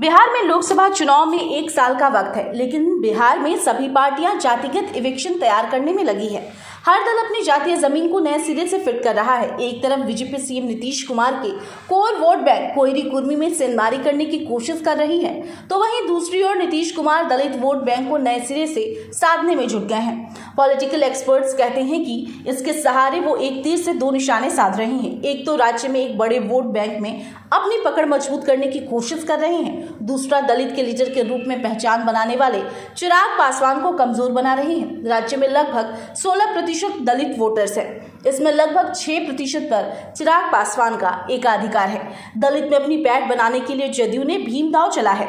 बिहार में लोकसभा चुनाव में एक साल का वक्त है, लेकिन बिहार में सभी पार्टियाँ जातिगत इविक्शन तैयार करने में लगी है। हर दल अपनी जातीय ज़मीन को नए सिरे से फिट कर रहा है। एक तरफ़ बीजेपी सीएम नीतीश कुमार के core vote bank Koeri Kurmi में सेंधमारी करने की कोशिश कर रही है तो वहीं दूसरी ओर नीतीश कुमार दलित वोट बैंक को नए सिरे से साधने में जुट गए हैं। पॉलिटिकल एक्सपर्ट्स कहते हैं कि इसके सहारे वो एक तीर से दो निशाने साध रहे हैं। एक तो राज्य में एक बड़े वोट बैंक में अपनी पकड़ मज़बूत करने की कोशिश कर रहे हैं। दूसरा, दलित के लीडर के रूप में पहचान बनाने वाले चिराग पासवान को कमज़ोर बना रहे हैं। राज्य में लगभग 16 प्रतिशत दलित वोटर्स है। इसमें लगभग 6 प्रतिशत पर चिराग पासवान का एकाधिकार है। दलित में अपनी पैठ बनाने के लिए जदयू ने भीम दाव चला है।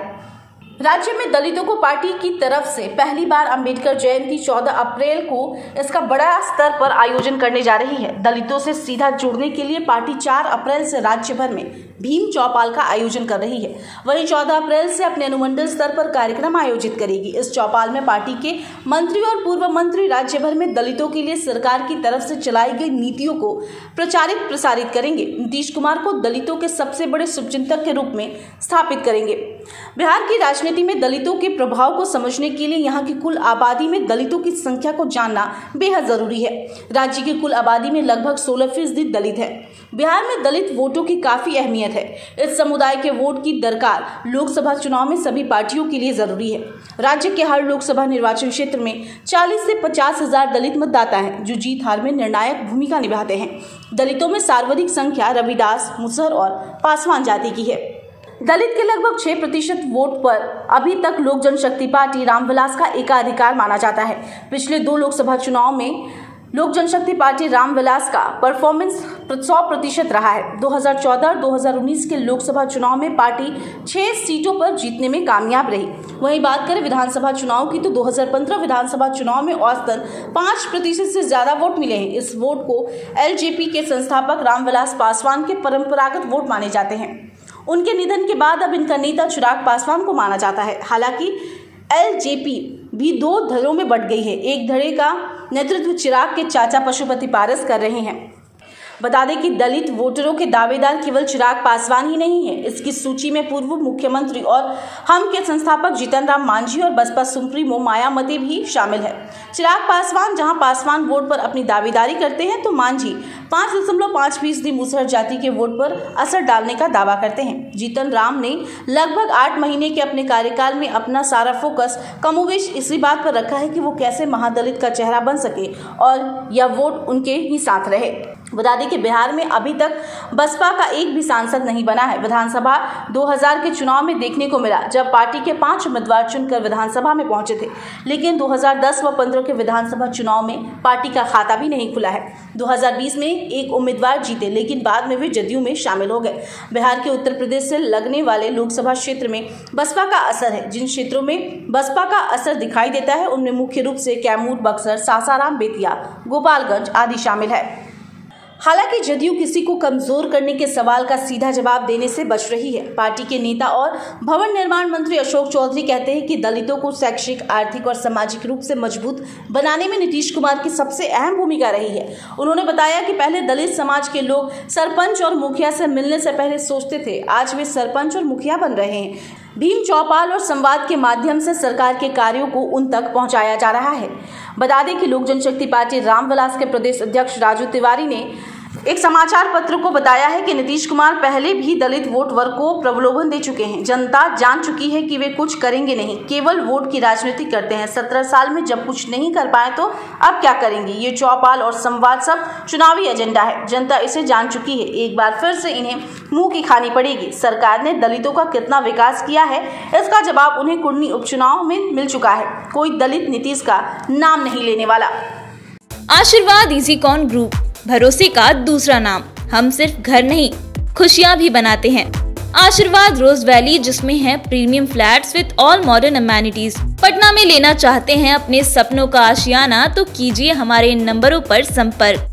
राज्य में दलितों को पार्टी की तरफ़ से पहली बार अंबेडकर जयंती 14 अप्रैल को इसका बड़ा स्तर पर आयोजन करने जा रही है। दलितों से सीधा जुड़ने के लिए पार्टी 4 अप्रैल से राज्य भर में भीम चौपाल का आयोजन कर रही है। वहीं 14 अप्रैल से अपने अनुमंडल स्तर पर कार्यक्रम आयोजित करेगी। इस चौपाल में पार्टी के मंत्री और पूर्व मंत्री राज्य भर में दलितों के लिए सरकार की तरफ़ से चलाई गई नीतियों को प्रचारित प्रसारित करेंगे। नीतीश कुमार को दलितों के सबसे बड़े शुभचिंतक के रूप में स्थापित करेंगे। बिहार की राजनीति में दलितों के प्रभाव को समझने के लिए यहाँ की कुल आबादी में दलितों की संख्या को जानना बेहद ज़रूरी है। राज्य की कुल आबादी में लगभग सोलह फ़ीसदी दलित है। बिहार में दलित वोटों की काफ़ी अहमियत है इस समुदाय के वोट की दरकार लोकसभा चुनाव में सभी पार्टियों के लिए ज़रूरी है। राज्य के हर लोकसभा निर्वाचन क्षेत्र में 40 से पचास हज़ार दलित मतदाता हैं, जो जीत हार में निर्णायक भूमिका निभाते हैं। दलितों में सर्वाधिक संख्या रविदास, मुसहर और पासवान जाति की है। दलित के लगभग छह प्रतिशत वोट पर अभी तक लोक जनशक्ति पार्टी रामविलास का एकाधिकार माना जाता है। पिछले दो लोकसभा चुनाव में लोक जनशक्ति पार्टी रामविलास का परफॉर्मेंस सौ प्रतिशत रहा है। 2014 और 2019 के लोकसभा चुनाव में पार्टी छह सीटों पर जीतने में कामयाब रही। वहीं बात करें विधानसभा चुनाव की तो 2015 विधानसभा चुनाव में औसतन पाँच प्रतिशत से ज़्यादा वोट मिले हैं। इस वोट को एलजेपी के संस्थापक रामविलास पासवान के परंपरागत वोट माने जाते हैं। उनके निधन के बाद अब इनका नेता चिराग पासवान को माना जाता है। हालाँकि एलजेपी भी दो धड़ों में बट गई है। एक धड़े का नेतृत्व चिराग के चाचा पशुपति पारस कर रहे हैं। बता दें कि दलित वोटरों के दावेदार केवल चिराग पासवान ही नहीं है। इसकी सूची में पूर्व मुख्यमंत्री और हम के संस्थापक जीतन राम मांझी और बसपा सुप्रीमो मायावती भी शामिल है। चिराग पासवान जहाँ पासवान वोट पर अपनी दावेदारी करते हैं तो मांझी पाँच दशमलव पाँच फ़ीसदी मुसहर जाति के वोट पर असर डालने का दावा करते हैं। जीतन राम ने लगभग आठ महीने के अपने कार्यकाल में अपना सारा फोकस कमोवेश इसी बात पर रखा है कि वो कैसे महादलित का चेहरा बन सके और यह वोट उनके ही साथ रहे। बता दें कि बिहार में अभी तक बसपा का एक भी सांसद नहीं बना है। विधानसभा 2000 के चुनाव में देखने को मिला, जब पार्टी के पाँच उम्मीदवार चुनकर विधानसभा में पहुँचे थे। लेकिन 2010 व 15 के विधानसभा चुनाव में पार्टी का खाता भी नहीं खुला है। 2020 में एक उम्मीदवार जीते, लेकिन बाद में वे जदयू में शामिल हो गए। बिहार के उत्तर प्रदेश से लगने वाले लोकसभा क्षेत्र में बसपा का असर है। जिन क्षेत्रों में बसपा का असर दिखाई देता है, उनमें मुख्य रूप से कैमूर, बक्सर, सासाराम, बेतिया, गोपालगंज आदि शामिल है। हालाँकि जदयू किसी को कमज़ोर करने के सवाल का सीधा जवाब देने से बच रही है। पार्टी के नेता और भवन निर्माण मंत्री अशोक चौधरी कहते हैं कि दलितों को शैक्षिक, आर्थिक और सामाजिक रूप से मज़बूत बनाने में नीतीश कुमार की सबसे अहम भूमिका रही है। उन्होंने बताया कि पहले दलित समाज के लोग सरपंच और मुखिया से मिलने से पहले सोचते थे, आज वे सरपंच और मुखिया बन रहे हैं। भीम चौपाल और संवाद के माध्यम से सरकार के कार्यों को उन तक पहुँचाया जा रहा है। बता दें कि लोक जनशक्ति पार्टी रामविलास के प्रदेश अध्यक्ष राजू तिवारी ने एक समाचार पत्र को बताया है कि नीतीश कुमार पहले भी दलित वोट वर्ग को प्रलोभन दे चुके हैं। जनता जान चुकी है कि वे कुछ करेंगे नहीं। केवल वोट की राजनीति करते हैं। सत्रह साल में जब कुछ नहीं कर पाए तो अब क्या करेंगे? ये चौपाल और संवाद सब चुनावी एजेंडा है। जनता इसे जान चुकी है। एक बार फिर से इन्हें मुँह की खानी पड़ेगी। सरकार ने दलितों का कितना विकास किया है, इसका जवाब उन्हें कुर्नी उपचुनाव में मिल चुका है। कोई दलित नीतीश का नाम नहीं लेने वाला। आशीर्वाद इजी कॉन ग्रुप। भरोसे का दूसरा नाम। हम सिर्फ़ घर नहीं, खुशियाँ भी बनाते हैं। आशीर्वाद रोज वैली, जिसमें है premium flats with all modern amenities Patna में लेना चाहते हैं अपने सपनों का आशियाना तो कीजिए हमारे नंबरों पर संपर्क।